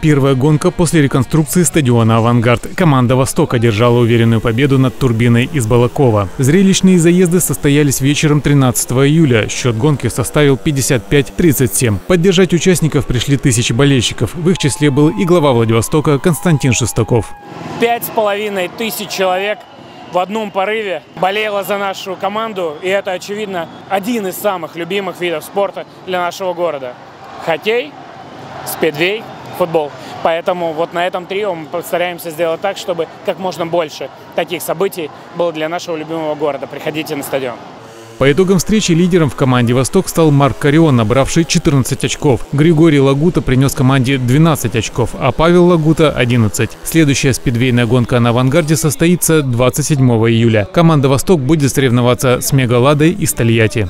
Первая гонка после реконструкции стадиона «Авангард». Команда «Восток» одержала уверенную победу над «Турбиной» из Балакова. Зрелищные заезды состоялись вечером 13 июля. Счет гонки составил 55-37. Поддержать участников пришли тысячи болельщиков. В их числе был и глава Владивостока Константин Шестаков. Пять с половиной тысяч человек в одном порыве болела за нашу команду, и это, очевидно, один из самых любимых видов спорта для нашего города. Хоккей, спидвей – футбол. Поэтому вот на этом трио мы постараемся сделать так, чтобы как можно больше таких событий было для нашего любимого города. Приходите на стадион. По итогам встречи лидером в команде «Восток» стал Марк Карион, набравший 14 очков. Григорий Лагута принес команде 12 очков, а Павел Лагута – 11. Следующая спидвейная гонка на «Авангарде» состоится 27 июля. Команда «Восток» будет соревноваться с «Мегаладой» из Тольятти.